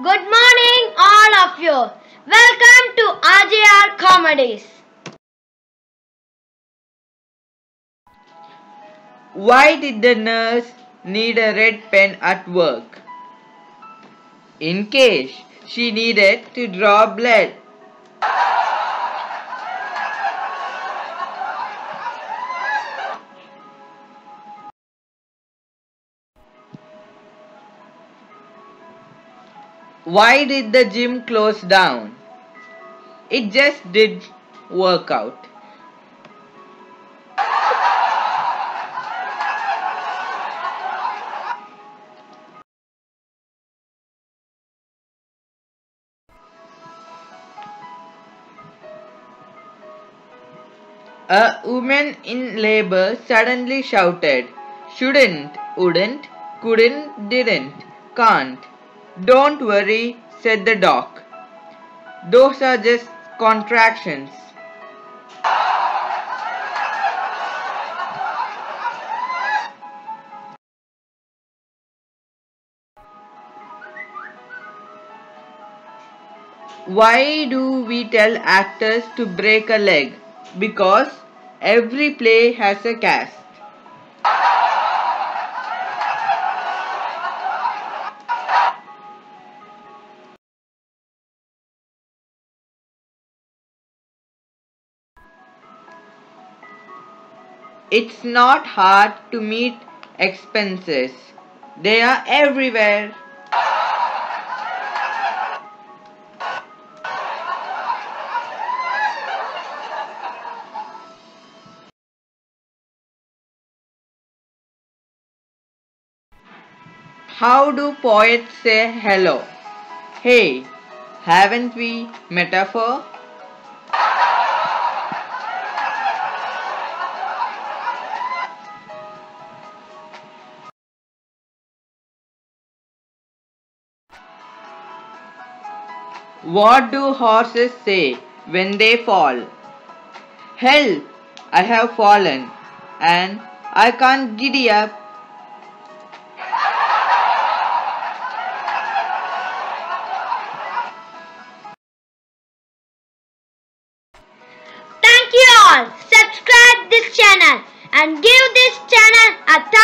Good morning, all of you. Welcome to RJR Comedies. Why did the nurse need a red pen at work? In case she needed to draw blood. Why did the gym close down? It just did work out. A woman in labor suddenly shouted, Shouldn't, wouldn't, couldn't, didn't, can't. Don't worry, said the doc. Those are just contractions. Why do we tell actors to break a leg? Because every play has a cast. It's not hard to meet expenses. They are everywhere. How do poets say hello? Hey, haven't we metaphor? What do horses say when they fall? Help! I have fallen and I can't giddy up. Thank you all. Subscribe this channel and give this channel a thumbs